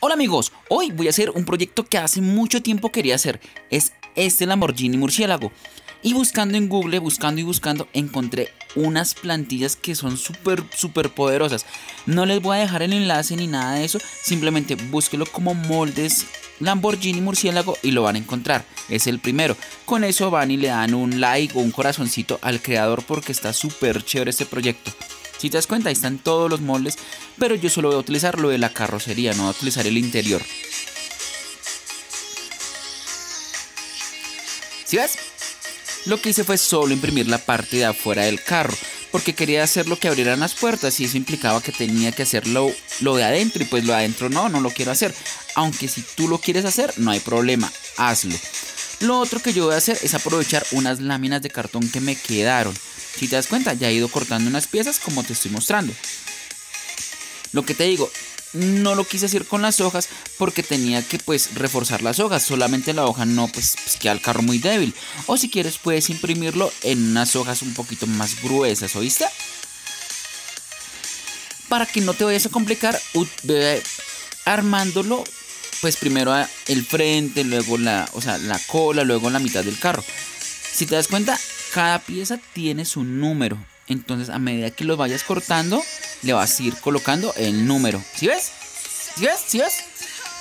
Hola amigos, hoy voy a hacer un proyecto que hace mucho tiempo quería hacer. Es este Lamborghini murciélago. Y buscando en Google, buscando y buscando, encontré unas plantillas que son súper, súper poderosas. No les voy a dejar el enlace ni nada de eso. Simplemente búsquelo como moldes Lamborghini murciélago y lo van a encontrar. Es el primero. Con eso van y le dan un like o un corazoncito al creador porque está súper chévere este proyecto. Si te das cuenta, ahí están todos los moldes, pero yo solo voy a utilizar lo de la carrocería, no voy a utilizar el interior. ¿Sí ves? Lo que hice fue solo imprimir la parte de afuera del carro, porque quería hacer lo que abrieran las puertas y eso implicaba que tenía que hacerlo lo de adentro y pues lo de adentro no, no lo quiero hacer. Aunque si tú lo quieres hacer, no hay problema, hazlo. Lo otro que yo voy a hacer es aprovechar unas láminas de cartón que me quedaron. Si te das cuenta, ya he ido cortando unas piezas como te estoy mostrando. Lo que te digo, no lo quise hacer con las hojas porque tenía que pues reforzar las hojas. Solamente la hoja no pues, pues queda el carro muy débil. O si quieres puedes imprimirlo en unas hojas un poquito más gruesas, ¿oíste? Para que no te vayas a complicar, armándolo pues primero el frente, luego la, o sea, la cola, luego la mitad del carro. Si te das cuenta, cada pieza tiene su número. Entonces, a medida que lo vayas cortando, le vas a ir colocando el número. ¿Sí ves? ¿Sí ves? ¿Sí ves?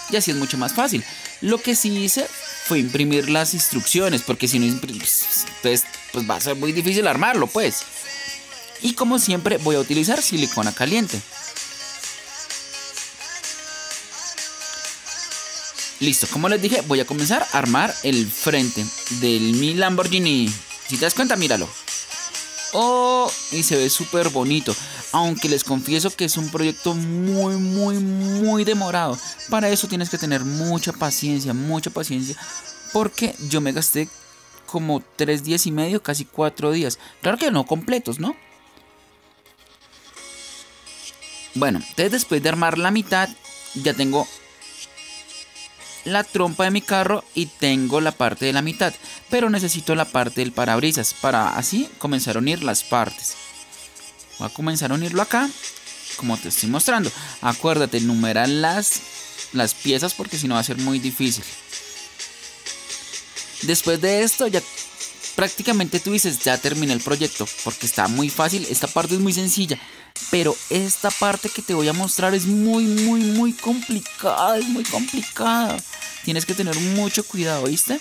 Y así es mucho más fácil. Lo que sí hice fue imprimir las instrucciones, porque si no, pues, pues, pues va a ser muy difícil armarlo, pues. Y como siempre, voy a utilizar silicona caliente. Listo, como les dije, voy a comenzar a armar el frente del mi Lamborghini. Si te das cuenta, míralo. Oh, y se ve súper bonito. Aunque les confieso que es un proyecto muy, muy, muy demorado. Para eso tienes que tener mucha paciencia, mucha paciencia. Porque yo me gasté como tres días y medio, casi cuatro días. Claro que no completos, ¿no? Bueno, entonces después de armar la mitad, ya tengo la trompa de mi carro y tengo la parte de la mitad, pero necesito la parte del parabrisas para así comenzar a unir las partes. Voy a comenzar a unirlo acá, como te estoy mostrando. Acuérdate, numerar las, las piezas porque si no va a ser muy difícil. Después de esto ya prácticamente tú dices ya terminé el proyecto porque está muy fácil, esta parte es muy sencilla. Pero esta parte que te voy a mostrar es muy, muy, muy complicada, es muy complicada. Tienes que tener mucho cuidado, ¿viste?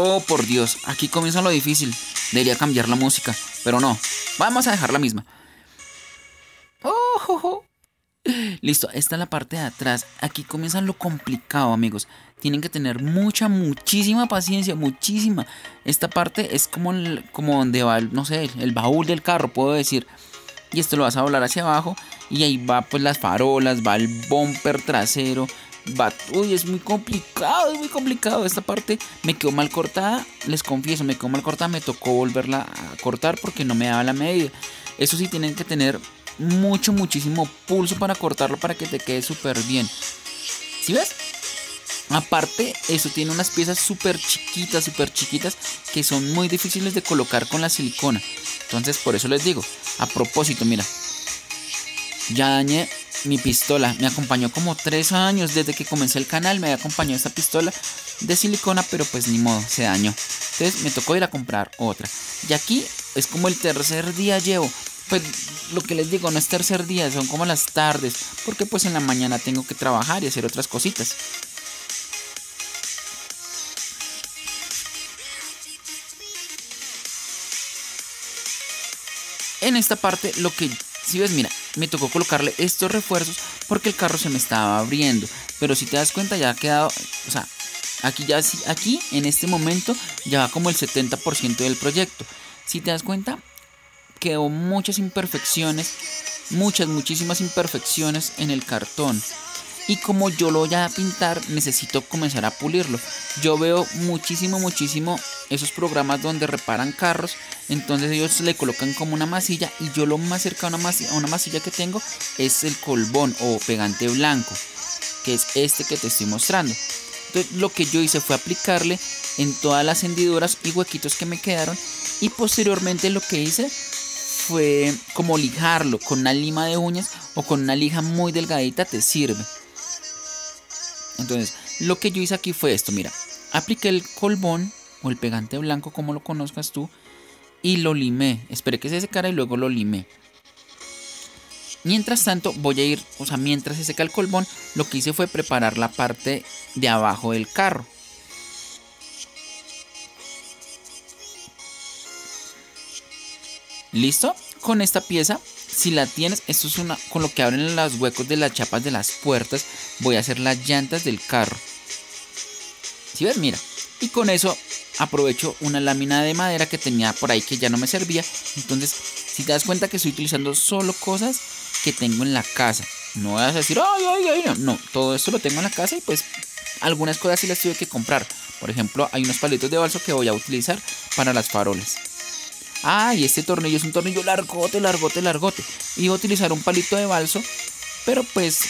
Oh, por Dios, aquí comienza lo difícil. Debería cambiar la música, pero no. Vamos a dejar la misma. Oh, Listo, esta es la parte de atrás. Aquí comienza lo complicado, amigos. Tienen que tener mucha, muchísima paciencia, muchísima. Esta parte es como, como donde va, no sé, el baúl del carro, puedo decir. Y esto lo vas a volar hacia abajo. Y ahí va pues las farolas, va el bumper trasero. Uy, es muy complicado, es muy complicado. Esta parte me quedó mal cortada. Les confieso, me quedó mal cortada. Me tocó volverla a cortar porque no me daba la medida. Eso sí, tienen que tener mucho, muchísimo pulso para cortarlo para que te quede súper bien. ¿Sí ves? Aparte, eso tiene unas piezas súper chiquitas, súper chiquitas, que son muy difíciles de colocar con la silicona. Entonces, por eso les digo, a propósito, mira, ya dañé mi pistola. Me acompañó como tres años desde que comencé el canal. Me acompañó esta pistola de silicona, pero pues ni modo, se dañó. Entonces me tocó ir a comprar otra. Y aquí es como el tercer día llevo pues lo que les digo, no es tercer día, son como las tardes, porque pues en la mañana tengo que trabajar y hacer otras cositas. En esta parte lo que, si ves, mira, me tocó colocarle estos refuerzos porque el carro se me estaba abriendo, pero si te das cuenta ya ha quedado, o sea, aquí ya, aquí en este momento ya va como el 70% del proyecto. Si te das cuenta, quedó muchas imperfecciones, muchas, muchísimas imperfecciones en el cartón. Y como yo lo voy a pintar necesito comenzar a pulirlo. Yo veo muchísimo, muchísimo esos programas donde reparan carros, entonces ellos le colocan como una masilla y yo lo más cerca a una masilla, una masilla que tengo es el colbón o pegante blanco, que es este que te estoy mostrando. Entonces lo que yo hice fue aplicarle en todas las hendiduras y huequitos que me quedaron y posteriormente lo que hice fue como lijarlo con una lima de uñas o con una lija muy delgadita te sirve. Entonces, lo que yo hice aquí fue esto, mira, apliqué el colbón o el pegante blanco como lo conozcas tú y lo limé. Esperé que se secara y luego lo limé. Mientras tanto, voy a ir, o sea, mientras se seca el colbón, lo que hice fue preparar la parte de abajo del carro. ¿Listo? Con esta pieza si la tienes, esto es una con lo que abren los huecos de las chapas de las puertas. Voy a hacer las llantas del carro. Si ves, mira. Y con eso aprovecho una lámina de madera que tenía por ahí que ya no me servía. Entonces, si te das cuenta que estoy utilizando solo cosas que tengo en la casa. No vas a decir, ay, ay, ay, no. No, todo esto lo tengo en la casa y pues algunas cosas sí las tuve que comprar. Por ejemplo, hay unos palitos de balso que voy a utilizar para las farolas. Ah, y este tornillo es un tornillo largote, largote, largote. Iba a utilizar un palito de balso, pero pues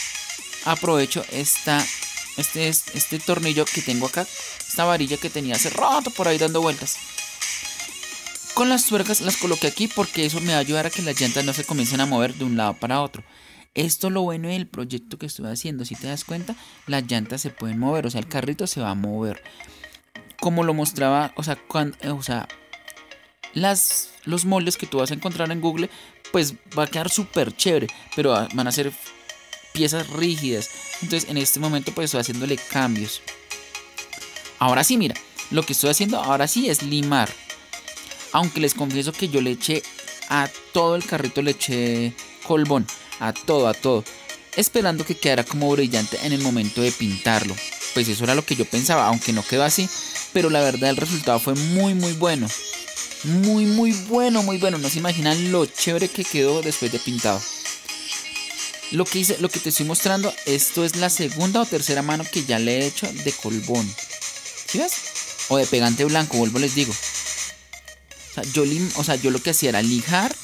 aprovecho esta, este, este tornillo que tengo acá, esta varilla que tenía hace rato por ahí dando vueltas. Con las tuercas las coloqué aquí porque eso me va a ayudar a que las llantas no se comiencen a mover de un lado para otro. Esto es lo bueno del proyecto que estoy haciendo. Si te das cuenta, las llantas se pueden mover, o sea, el carrito se va a mover. Como lo mostraba, o sea, cuando, o sea las, los moldes que tú vas a encontrar en Google, pues va a quedar súper chévere, pero van a ser piezas rígidas. Entonces en este momento pues estoy haciéndole cambios. Ahora sí, mira, lo que estoy haciendo ahora sí es limar. Aunque les confieso que yo le eché a todo el carrito, le eché colbón, a todo, a todo. Esperando que quedara como brillante en el momento de pintarlo. Pues eso era lo que yo pensaba, aunque no quedó así. Pero la verdad el resultado fue muy muy bueno. Muy, muy bueno, muy bueno. No se imaginan lo chévere que quedó después de pintado. Lo que hice, lo que te estoy mostrando, esto es la segunda o tercera mano que ya le he hecho de colbón. ¿Sí ves? O de pegante blanco, vuelvo les digo. O sea, yo, o sea, yo lo que hacía era lijar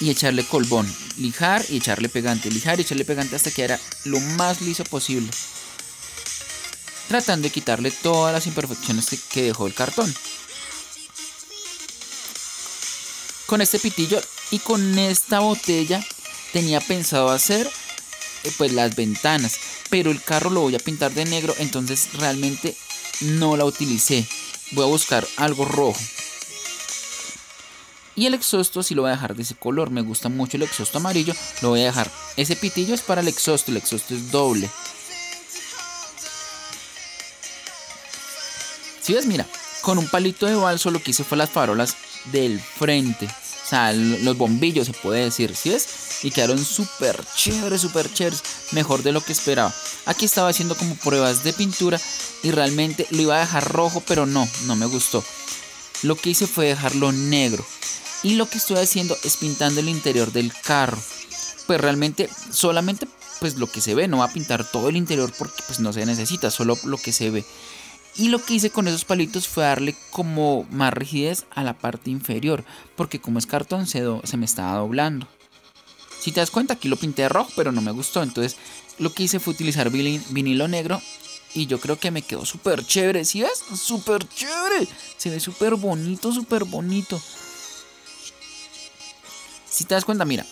y echarle colbón. Lijar y echarle pegante. Lijar y echarle pegante hasta que era lo más liso posible. Tratando de quitarle todas las imperfecciones que dejó el cartón. con este pitillo y con esta botella tenía pensado hacer eh, pues las ventanas, pero el carro lo voy a pintar de negro, entonces realmente no la utilicé. Voy a buscar algo rojo. Y el exhausto si lo voy a dejar de ese color, me gusta mucho el exhausto amarillo, lo voy a dejar. Ese pitillo es para el exhausto, el exhausto es doble. Si ves, mira, con un palito de balso lo que hice fue las farolas del frente. Sea, los bombillos se puede decir, ¿sí ves? Y quedaron súper chéveres, súper chéveres. Mejor de lo que esperaba. Aquí estaba haciendo como pruebas de pintura y realmente lo iba a dejar rojo, pero no, no me gustó. Lo que hice fue dejarlo negro. Y lo que estoy haciendo es pintando el interior del carro. Pues realmente solamente pues lo que se ve, no va a pintar todo el interior porque pues no se necesita, solo lo que se ve. Y lo que hice con esos palitos fue darle como más rigidez a la parte inferior, porque como es cartón se, se me estaba doblando. Si te das cuenta, aquí lo pinté de rojo, pero no me gustó. Entonces lo que hice fue utilizar vinilo negro y yo creo que me quedó súper chévere. ¿Sí ves? Súper chévere. Se ve súper bonito, súper bonito. Si te das cuenta, mira,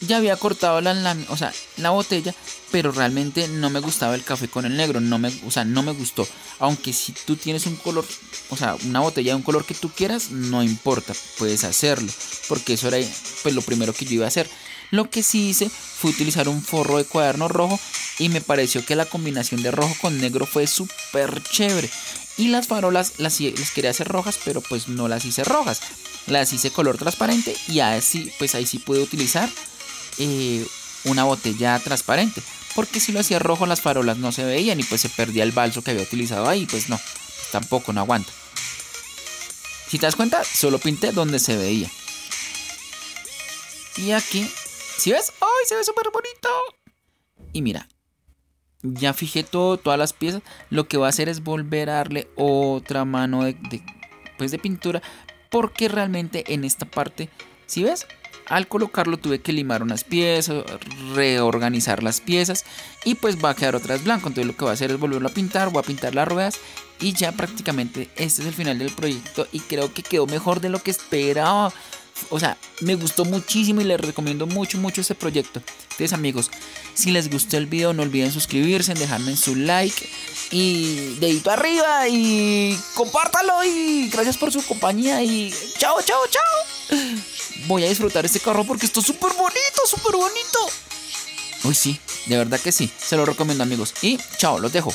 ya había cortado la, o sea, la botella, pero realmente no me gustaba el café con el negro, no me, o sea, no me gustó. Aunque si tú tienes un color, o sea, una botella de un color que tú quieras, no importa, puedes hacerlo, porque eso era pues lo primero que yo iba a hacer. Lo que sí hice fue utilizar un forro de cuaderno rojo y me pareció que la combinación de rojo con negro fue súper chévere. Y las farolas las, las, quería hacer rojas, pero pues no las hice rojas. Las hice color transparente y así, pues ahí sí pude utilizar eh, una botella transparente. Porque si lo hacía rojo las farolas no se veían y pues se perdía el balso que había utilizado ahí. Pues no, tampoco no aguanta. Si te das cuenta, solo pinté donde se veía. Y aquí, si ves? ¡Ay, se ve súper bonito! Y mira, ya fijé todo, todas las piezas. Lo que va a hacer es volver a darle otra mano de, pues de pintura. Porque realmente en esta parte, si ves, al colocarlo tuve que limar unas piezas, reorganizar las piezas y pues va a quedar otra vez blanco. Entonces lo que voy a hacer es volverlo a pintar, voy a pintar las ruedas y ya prácticamente este es el final del proyecto y creo que quedó mejor de lo que esperaba. O sea, me gustó muchísimo y les recomiendo mucho, mucho este proyecto. Entonces amigos, si les gustó el video no olviden suscribirse, dejarme su like y dedito arriba y compártalo y gracias por su compañía y chao, chao, chao. Voy a disfrutar este carro porque esto es súper bonito, súper bonito. Uy, sí, de verdad que sí. Se lo recomiendo amigos. Y chao, los dejo.